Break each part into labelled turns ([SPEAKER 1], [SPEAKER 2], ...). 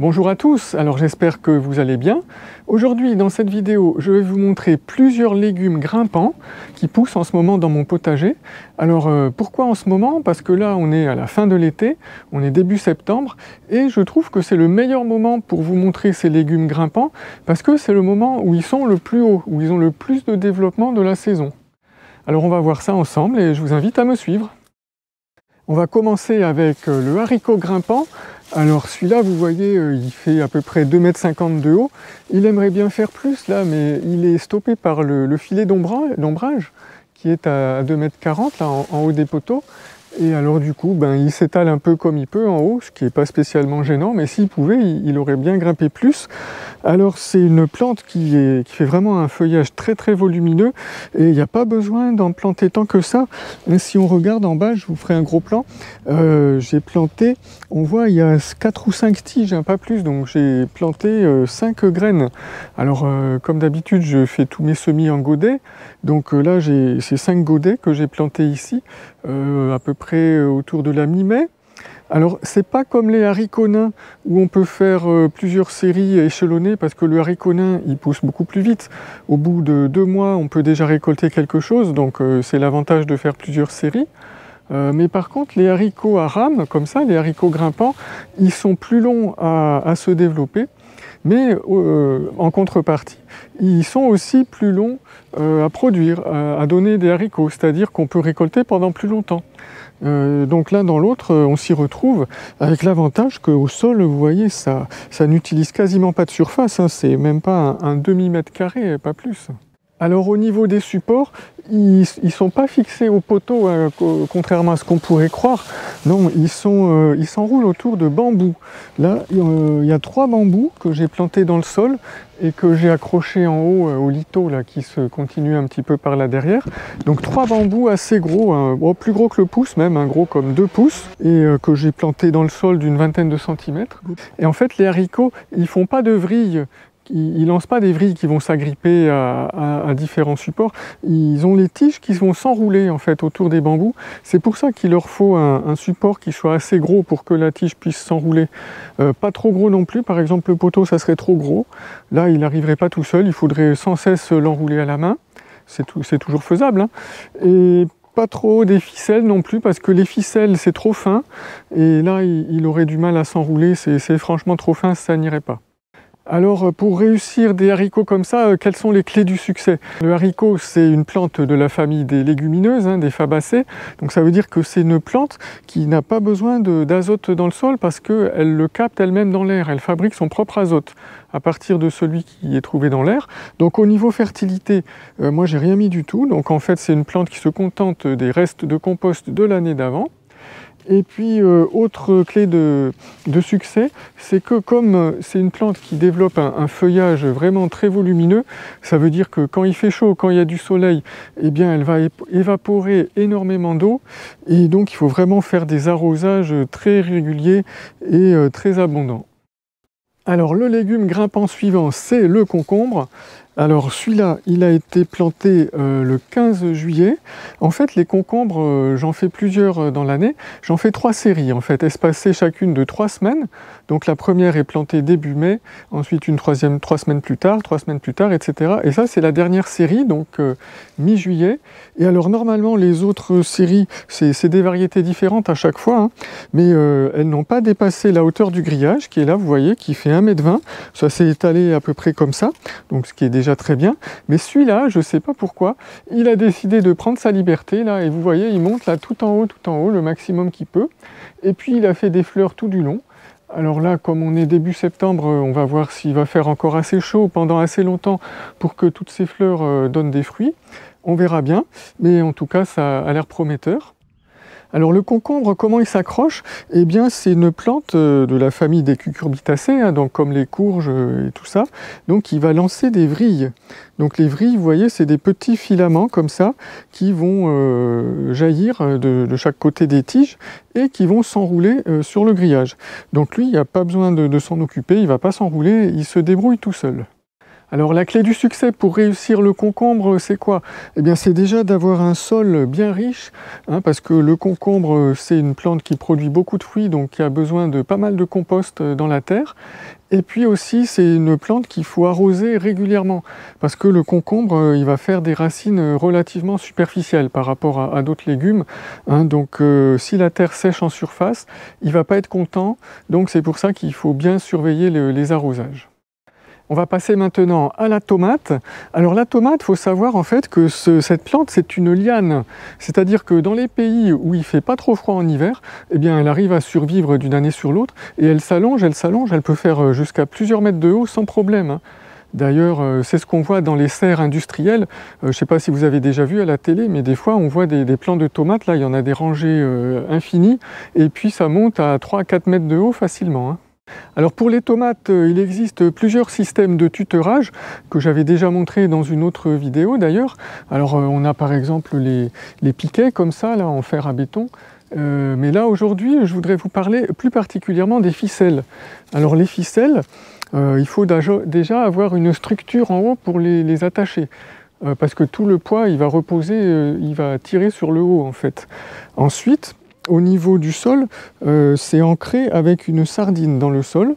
[SPEAKER 1] Bonjour à tous, alors j'espère que vous allez bien. Aujourd'hui dans cette vidéo je vais vous montrer plusieurs légumes grimpants qui poussent en ce moment dans mon potager. Alors euh, pourquoi en ce moment? Parce que là on est à la fin de l'été, on est début septembre et je trouve que c'est le meilleur moment pour vous montrer ces légumes grimpants parce que c'est le moment où ils sont le plus haut, où ils ont le plus de développement de la saison. Alors on va voir ça ensemble et je vous invite à me suivre. On va commencer avec euh, le haricot grimpant. Alors celui-là, vous voyez, euh, il fait à peu près 2,50 m de haut. Il aimerait bien faire plus là, mais il est stoppé par le, filet d'ombrage qui est à 2,40 m en, en haut des poteaux. Et alors du coup, ben, il s'étale un peu comme il peut en haut, ce qui n'est pas spécialement gênant, mais s'il pouvait, il, aurait bien grimpé plus. Alors c'est une plante qui, fait vraiment un feuillage très très volumineux, et il n'y a pas besoin d'en planter tant que ça. Si on regarde en bas, je vous ferai un gros plan, euh, j'ai planté, on voit il y a 4 ou 5 tiges, hein, pas plus, donc j'ai planté 5 euh, graines. Alors euh, comme d'habitude, je fais tous mes semis en godet, donc là j'ai ces 5 godets que j'ai plantés ici. Euh, à peu près euh, autour de la mi-mai. Alors, c'est pas comme les haricots nains où on peut faire euh, plusieurs séries échelonnées parce que le haricot nain, il pousse beaucoup plus vite. Au bout de deux mois, on peut déjà récolter quelque chose, donc c'est l'avantage de faire plusieurs séries. mais par contre, les haricots à rames, comme ça, les haricots grimpants, ils sont plus longs à, se développer, mais en contrepartie, ils sont aussi plus longs euh, à produire, à, donner des haricots, c'est-à-dire qu'on peut récolter pendant plus longtemps. Euh, donc l'un dans l'autre, on s'y retrouve avec l'avantage qu'au sol, vous voyez, ça, ça n'utilise quasiment pas de surface, hein, c'est même pas un demi-mètre carré, pas plus. Alors au niveau des supports, ils ne sont pas fixés au poteau, hein, contrairement à ce qu'on pourrait croire. Non, ils euh, s'enroulent autour de bambous. Là, il y a trois bambous que j'ai plantés dans le sol et que j'ai accrochés en haut euh, au lito là, qui se continue un petit peu par là derrière. Donc trois bambous assez gros, hein, plus gros que le pouce même, un gros comme deux pouces, et euh, que j'ai plantés dans le sol d'une vingtaine de centimètres. Et en fait, les haricots, ils font pas de vrille ils, lancent pas des vrilles qui vont s'agripper à, différents supports. Ils ont les tiges qui vont s'enrouler en fait autour des bambous. C'est pour ça qu'il leur faut un, support qui soit assez gros pour que la tige puisse s'enrouler. Euh, pas trop gros non plus. Par exemple, le poteau, ça serait trop gros. Là, il n'arriverait pas tout seul. Il faudrait sans cesse l'enrouler à la main. C'est toujours faisable. Hein. Et pas trop des ficelles non plus parce que les ficelles c'est trop fin et là il aurait du mal à s'enrouler, c'est franchement trop fin, ça n'irait pas. Alors euh, pour réussir des haricots comme ça, euh, quelles sont les clés du succès? Le haricot, c'est une plante de la famille des légumineuses, hein, des fabacées. Donc ça veut dire que c'est une plante qui n'a pas besoin d'azote dans le sol parce qu'elle le capte elle-même dans l'air. Elle fabrique son propre azote à partir de celui qui est trouvé dans l'air. Donc au niveau fertilité, euh, moi j'ai rien mis du tout. Donc en fait c'est une plante qui se contente des restes de compost de l'année d'avant. Et puis, euh, autre clé de, succès, c'est que comme euh, c'est une plante qui développe un, feuillage vraiment très volumineux, ça veut dire que quand il fait chaud, quand il y a du soleil, eh bien, elle va évaporer énormément d'eau. Et donc, il faut vraiment faire des arrosages très réguliers et euh, très abondants. Alors, le légume grimpant suivant, c'est le concombre. Alors celui-là, il a été planté euh, le 15 juillet. En fait, les concombres, euh, j'en fais plusieurs euh, dans l'année. J'en fais trois séries, en fait, espacées chacune de trois semaines. Donc la première est plantée début mai, ensuite une troisième trois semaines plus tard, trois semaines plus tard, etc. Et ça, c'est la dernière série, donc mi-juillet. Et alors normalement, les autres séries, c'est des variétés différentes à chaque fois, hein. mais elles n'ont pas dépassé la hauteur du grillage, qui est là, vous voyez, qui fait 1m20. Ça s'est étalé à peu près comme ça, donc ce qui est déjà très bien. Mais celui-là, je sais pas pourquoi, il a décidé de prendre sa liberté là, et vous voyez, il monte là tout en haut, tout en haut, le maximum qu'il peut. Et puis il a fait des fleurs tout du long. Alors là, comme on est début septembre, euh, on va voir s'il va faire encore assez chaud pendant assez longtemps pour que toutes ces fleurs euh, donnent des fruits. On verra bien, mais en tout cas, ça a l'air prometteur. Alors le concombre, comment il s'accroche? Eh bien c'est une plante euh, de la famille des cucurbitacées, hein, donc comme les courges euh, et tout ça. Donc il va lancer des vrilles. Donc les vrilles, vous voyez, c'est des petits filaments comme ça qui vont euh, jaillir de, chaque côté des tiges et qui vont s'enrouler sur le grillage. Donc lui, il n'y a pas besoin de, de s'en occuper, il ne va pas s'enrouler, il se débrouille tout seul. Alors la clé du succès pour réussir le concombre, c'est quoi? Eh bien c'est déjà d'avoir un sol bien riche, hein, parce que le concombre c'est une plante qui produit beaucoup de fruits, donc qui a besoin de pas mal de compost dans la terre. Et puis aussi, c'est une plante qu'il faut arroser régulièrement parce que le concombre, euh, il va faire des racines relativement superficielles par rapport à, d'autres légumes. Hein. donc, euh, si la terre sèche en surface, il va pas être content. Donc, c'est pour ça qu'il faut bien surveiller les arrosages. On va passer maintenant à la tomate. Alors la tomate, faut savoir en fait que cette plante, c'est une liane. C'est-à-dire que dans les pays où il fait pas trop froid en hiver, eh bien elle arrive à survivre d'une année sur l'autre et elle s'allonge, elle s'allonge, elle peut faire euh, jusqu'à plusieurs mètres de haut sans problème. Hein. D'ailleurs, euh, c'est ce qu'on voit dans les serres industrielles. Euh, je ne sais pas si vous avez déjà vu à la télé, mais des fois, on voit des, plants de tomates. Là, il y en a des rangées infinies. Et puis, ça monte à 3 à 4 mètres de haut facilement. Hein. Alors pour les tomates, euh, il existe plusieurs systèmes de tutorage que j'avais déjà montré dans une autre vidéo d'ailleurs. Alors euh, on a par exemple les, piquets comme ça, là en fer à béton. Euh, mais là aujourd'hui, je voudrais vous parler plus particulièrement des ficelles. Alors les ficelles, il faut déjà avoir une structure en haut pour les, attacher. parce que tout le poids, il va reposer, il va tirer sur le haut en fait. Ensuite, au niveau du sol, euh, c'est ancré avec une sardine dans le sol.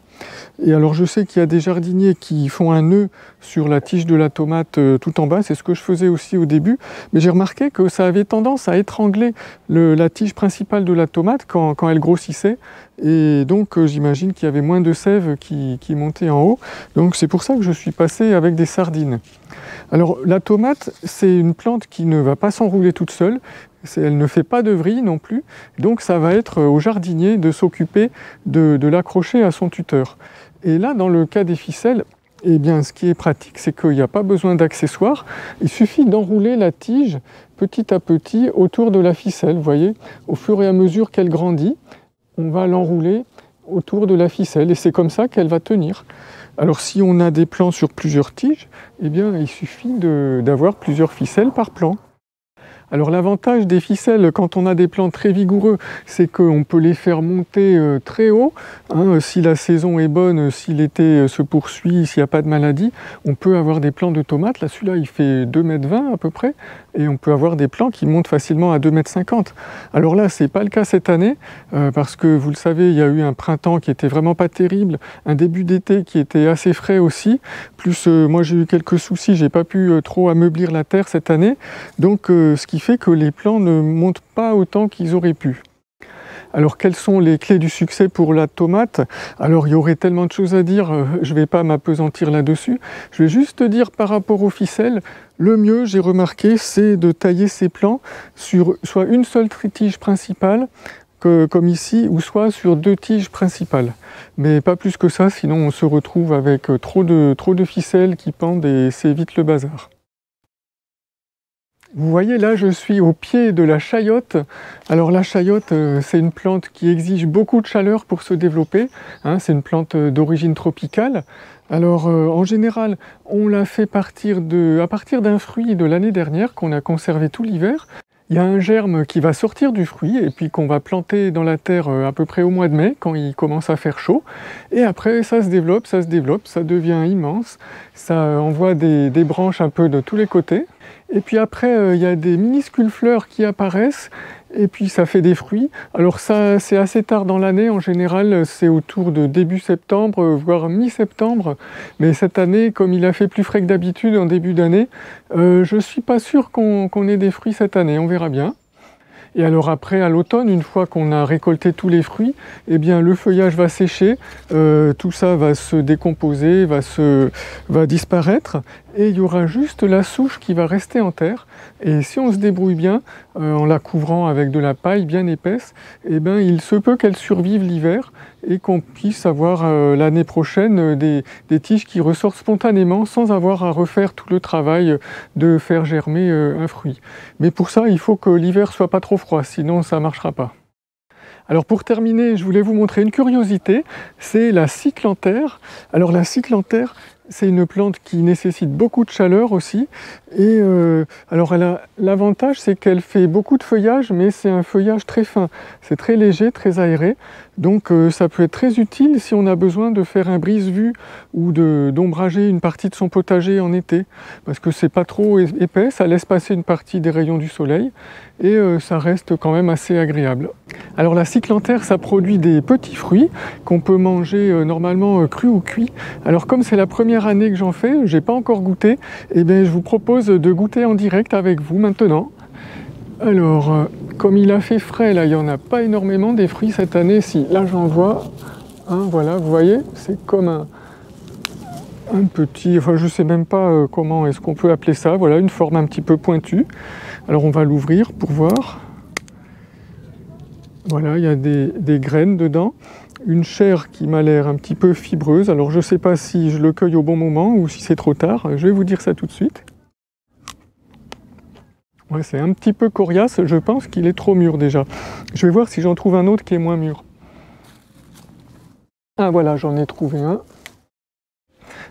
[SPEAKER 1] Et alors je sais qu'il y a des jardiniers qui font un nœud sur la tige de la tomate euh, tout en bas, c'est ce que je faisais aussi au début, mais j'ai remarqué que ça avait tendance à étrangler la tige principale de la tomate quand, elle grossissait, et donc euh, j'imagine qu'il y avait moins de sève qui, qui montait en haut, donc c'est pour ça que je suis passé avec des sardines. Alors la tomate, c'est une plante qui ne va pas s'enrouler toute seule, elle ne fait pas de vrille non plus, donc ça va être au jardinier de s'occuper de, l'accrocher à son tuteur. Et là, dans le cas des ficelles, eh bien, ce qui est pratique, c'est qu'il n'y a pas besoin d'accessoires. Il suffit d'enrouler la tige petit à petit autour de la ficelle. Vous voyez, au fur et à mesure qu'elle grandit, on va l'enrouler autour de la ficelle et c'est comme ça qu'elle va tenir. Alors si on a des plants sur plusieurs tiges, eh bien il suffit d'avoir plusieurs ficelles par plan. Alors l'avantage des ficelles quand on a des plants très vigoureux, c'est qu'on peut les faire monter euh, très haut. Hein, si la saison est bonne, si l'été euh, se poursuit, s'il n'y a pas de maladie, on peut avoir des plants de tomates. Là celui-là il fait 2,20 m à peu près et on peut avoir des plants qui montent facilement à 2,50 m. Alors là c'est pas le cas cette année euh, parce que vous le savez il y a eu un printemps qui était vraiment pas terrible, un début d'été qui était assez frais aussi. Plus moi j'ai eu quelques soucis, j'ai pas pu trop ameublir la terre cette année. Donc ce qui fait que les plants ne montent pas autant qu'ils auraient pu. Alors quelles sont les clés du succès pour la tomate? Alors il y aurait tellement de choses à dire, euh, je ne vais pas m'apesantir là-dessus. Je vais juste dire par rapport aux ficelles, le mieux j'ai remarqué c'est de tailler ces plants sur soit une seule tige principale, comme ici, ou soit sur deux tiges principales. Mais pas plus que ça, sinon on se retrouve avec trop de, trop de ficelles qui pendent et c'est vite le bazar. Vous voyez là, je suis au pied de la chayotte. Alors la chayotte, euh, c'est une plante qui exige beaucoup de chaleur pour se développer. Hein. c'est une plante euh, d'origine tropicale. Alors euh, en général, on l'a fait partir de, à partir d'un fruit de l'année dernière qu'on a conservé tout l'hiver. Il y a un germe qui va sortir du fruit et puis qu'on va planter dans la terre à peu près au mois de mai quand il commence à faire chaud. Et après, ça se développe, ça se développe, ça devient immense. Ça envoie des branches un peu de tous les côtés. Et puis après, euh, il y a des minuscules fleurs qui apparaissent et puis ça fait des fruits. Alors ça, c'est assez tard dans l'année. En général, c'est autour de début septembre, voire mi-septembre. Mais cette année, comme il a fait plus frais que d'habitude en début d'année, euh, je ne suis pas sûr qu'on ait des fruits cette année. On verra bien. Et alors après, à l'automne, une fois qu'on a récolté tous les fruits, eh bien le feuillage va sécher, euh, tout ça va se décomposer, va, se, va disparaître, et il y aura juste la souche qui va rester en terre. Et si on se débrouille bien, euh, en la couvrant avec de la paille bien épaisse, eh bien il se peut qu'elle survive l'hiver et qu'on puisse avoir euh, l'année prochaine des, des, tiges qui ressortent spontanément sans avoir à refaire tout le travail de faire germer un fruit. Mais pour ça, il faut que l'hiver soit pas trop froid, sinon ça ne marchera pas. Alors pour terminer, je voulais vous montrer une curiosité, c'est la cyclanthère. Alors la cyclanthère, C'est une plante qui nécessite beaucoup de chaleur aussi. Et euh, l'avantage c'est qu'elle fait beaucoup de feuillage, mais c'est un feuillage très fin. C'est très léger, très aéré. Donc euh, ça peut être très utile si on a besoin de faire un brise-vue ou d'ombrager une partie de son potager en été. Parce que c'est pas trop épais, ça laisse passer une partie des rayons du soleil et euh, ça reste quand même assez agréable. Alors la cyclanthère, ça produit des petits fruits qu'on peut manger normalement crus ou cuits. Alors comme c'est la première année que j'en fais, j'ai pas encore goûté, et eh bien je vous propose de goûter en direct avec vous maintenant. Alors, comme il a fait frais, là, il n'y en a pas énormément des fruits cette année. Si, là, j'en vois voilà, vous voyez, c'est comme un, un petit, enfin, je ne sais même pas euh, comment est-ce qu'on peut appeler ça. Voilà, une forme un petit peu pointue. Alors, on va l'ouvrir pour voir. Voilà, il y a des, graines dedans. Une chair qui m'a l'air un petit peu fibreuse. Alors, je ne sais pas si je le cueille au bon moment ou si c'est trop tard. Je vais vous dire ça tout de suite c'est un petit peu coriace, je pense qu'il est trop mûr déjà. Je vais voir si j'en trouve un autre qui est moins mûr. Ah voilà, j'en ai trouvé un.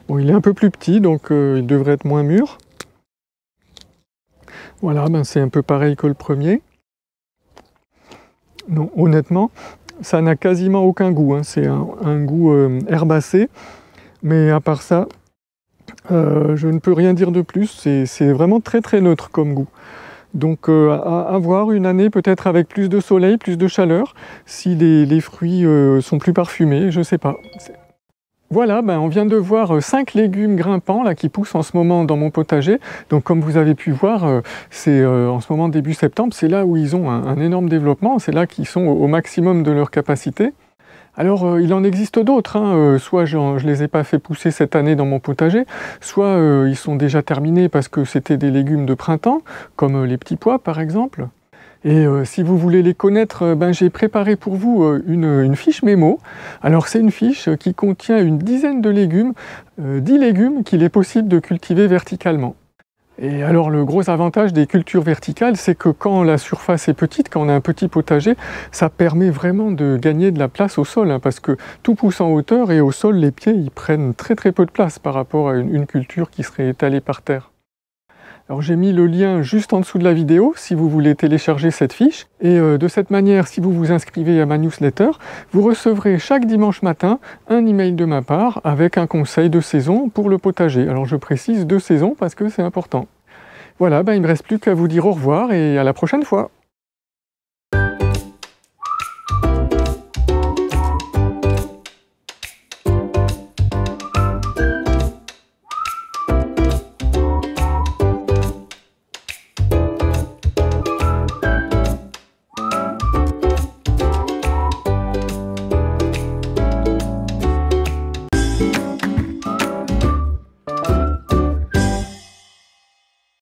[SPEAKER 1] Bon, il est un peu plus petit, donc euh, il devrait être moins mûr. Voilà, ben c'est un peu pareil que le premier. Non, honnêtement, ça n'a quasiment aucun goût. Hein. C'est un, goût euh, herbacé. Mais à part ça, euh, je ne peux rien dire de plus. C'est vraiment très très neutre comme goût. Donc euh, à, voir une année peut-être avec plus de soleil, plus de chaleur, si les, fruits euh, sont plus parfumés, je ne sais pas. Voilà, ben on vient de voir 5 euh, légumes grimpants là, qui poussent en ce moment dans mon potager. Donc comme vous avez pu voir, c'est en ce moment début septembre, c'est là où ils ont un, énorme développement, c'est là qu'ils sont au maximum de leur capacité. Alors, euh, il en existe d'autres. Hein. Euh, soit je ne les ai pas fait pousser cette année dans mon potager, soit euh, ils sont déjà terminés parce que c'était des légumes de printemps, comme les petits pois par exemple. Et si vous voulez les connaître, ben, j'ai préparé pour vous une, une, fiche mémo. Alors c'est une fiche qui contient une dizaine de légumes, 10 légumes qu'il est possible de cultiver verticalement. Et alors le gros avantage des cultures verticales, c'est que quand la surface est petite, quand on a un petit potager, ça permet vraiment de gagner de la place au sol, hein, parce que tout pousse en hauteur et au sol, les pieds, ils prennent très très peu de place par rapport à une, culture qui serait étalée par terre. Alors j'ai mis le lien juste en dessous de la vidéo si vous voulez télécharger cette fiche. Et euh, de cette manière, si vous vous inscrivez à ma newsletter, vous recevrez chaque dimanche matin un email de ma part avec un conseil de saison pour le potager. Alors je précise de saison parce que c'est important. Voilà, ben, il ne me reste plus qu'à vous dire au revoir et à la prochaine fois.